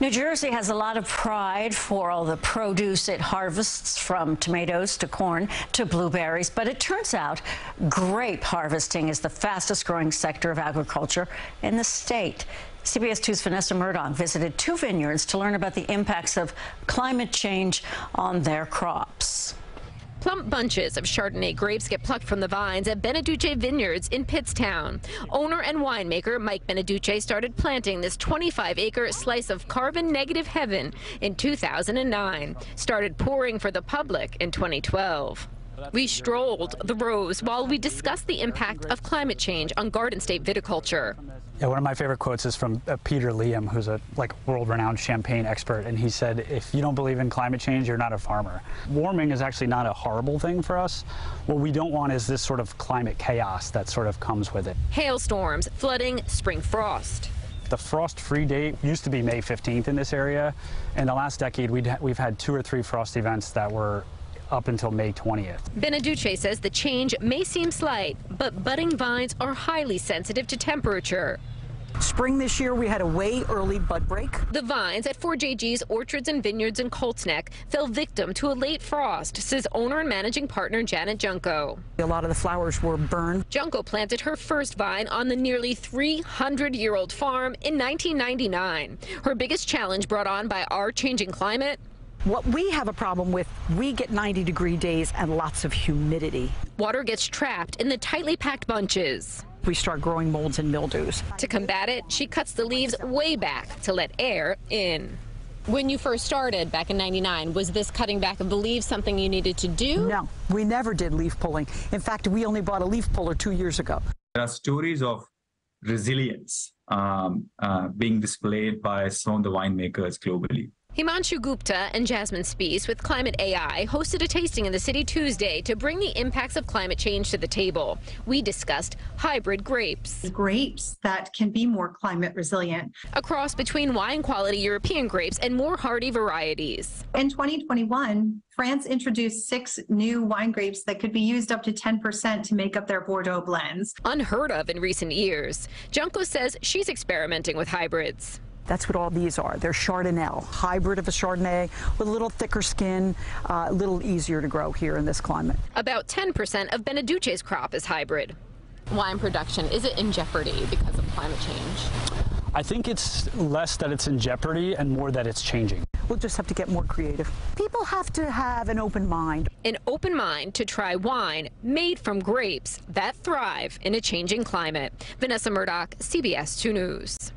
New Jersey has a lot of pride for all the produce it harvests from tomatoes to corn to blueberries, but it turns out grape harvesting is the fastest growing sector of agriculture in the state. CBS 2's Vanessa Murdock visited two vineyards to learn about the impacts of climate change on their crops. Plump bunches of Chardonnay grapes get plucked from the vines at Beneduce Vineyards in Pittstown. Owner and winemaker Mike Beneduce started planting this 25-acre slice of carbon-negative heaven in 2009. Started pouring for the public in 2012. We strolled the rows while we discussed the impact of climate change on Garden State viticulture. Yeah, one of my favorite quotes is from uh, Peter Liem, who's a like world-renowned champagne expert, and he said, "If you don't believe in climate change, you're not a farmer." Warming is actually not a horrible thing for us. What we don't want is this sort of climate chaos that sort of comes with it. Hailstorms, flooding, spring frost. The frost-free date used to be May 15th in this area. In the last decade, we we've had two or three frost events that were up until May 20th. Beneduce says the change may seem slight, but budding vines are highly sensitive to temperature. Spring this year, we had a way early bud break. The vines at 4JG's Orchards and Vineyards in Colts Neck fell victim to a late frost, says owner and managing partner Janet Giunco. A lot of the flowers were burned. Giunco planted her first vine on the nearly 300-year-old farm in 1999. Her biggest challenge brought on by our changing climate what we have a problem with, we get 90 degree days and lots of humidity. Water gets trapped in the tightly packed bunches. We start growing molds and mildews. To combat it, she cuts the leaves way back to let air in. When you first started back in 99, was this cutting back of the leaves something you needed to do? No, we never did leaf pulling. In fact, we only bought a leaf puller two years ago. There are stories of resilience um, uh, being displayed by some of the winemakers globally. Himanshu Gupta and Jasmine Spees with Climate AI hosted a tasting in the city Tuesday to bring the impacts of climate change to the table. We discussed hybrid grapes. Grapes that can be more climate resilient. A cross between wine quality European grapes and more hardy varieties. In 2021, France introduced six new wine grapes that could be used up to 10% to make up their Bordeaux blends. Unheard of in recent years. Giunco says she's experimenting with hybrids. That's what all these are. They're Chardonnay, hybrid of a Chardonnay with a little thicker skin, uh, a little easier to grow here in this climate. About 10% of Beneduce's crop is hybrid. Wine production, is it in jeopardy because of climate change? I think it's less that it's in jeopardy and more that it's changing. We'll just have to get more creative. People have to have an open mind. An open mind to try wine made from grapes that thrive in a changing climate. Vanessa Murdock, CBS 2 News.